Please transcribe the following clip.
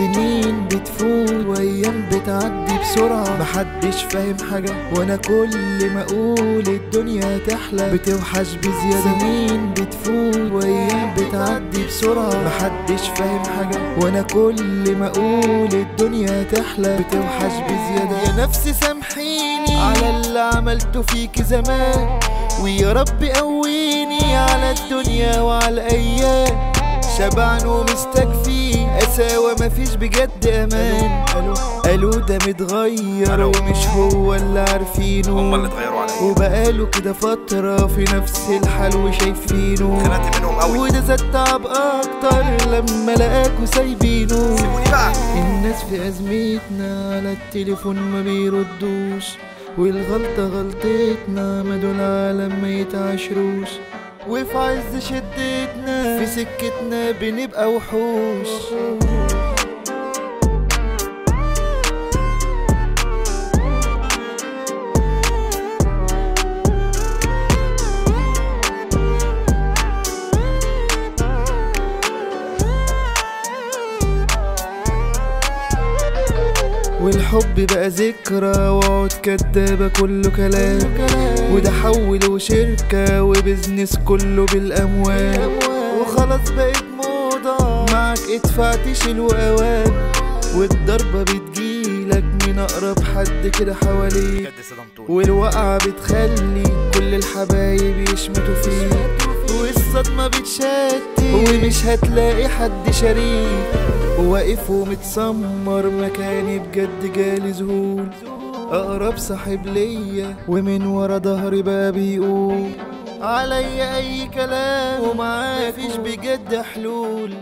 سنين بتفوت وايام بتعدي بسرعة. محدش فاهم حاجة وأنا كل ما أقول الدنيا تحلى. بتوحش بزيادة. سنين بتفوت وايام بتعدي بسرعة. محدش فاهم حاجة وأنا كل ما أقول الدنيا تحلى. بتوحش بزيادة. يا نفسي سامحيني على اللي عملته فيك زمان. ويا رب قويني على الدنيا وعلى الأيام. شبعان ومستكفي قساوة مفيش بجد أمان. قالوا قالوا ده متغير ومش هو اللي عارفينه. هم اللي اتغيروا عليا وبقاله كده فترة في نفس الحال وشايفينه. خنقت منهم قوي. وده زاد تعب أكتر لما لقاكوا سايبينه. سيبوني بقى. الناس في أزمتنا على التليفون ما بيردوش والغلطة غلطتنا ما دول عالم ما يتعاشروش. وفي عز شدتنا في سكتنا بنبقى وحوش. والحب بقى ذكرى وعود كدابة كله كلام. وده حول وشركة وبزنس كله بالأموال. وخلاص بقت موضة. معك ادفع تشيل وأوان. والضربة بتجيلك من أقرب حد كده حواليك. والوقعة بتخلي كل الحبايب يشمتوا فيك. والصدمة بتشتت. ومش هتلاقي حد شريك. واقف ومتسمر مكاني بجد جالي ذهول أقرب صاحب ليا ومن ورا ظهري بقى بيقول عليا أي كلام؟ ومعاه مفيش بجد حلول.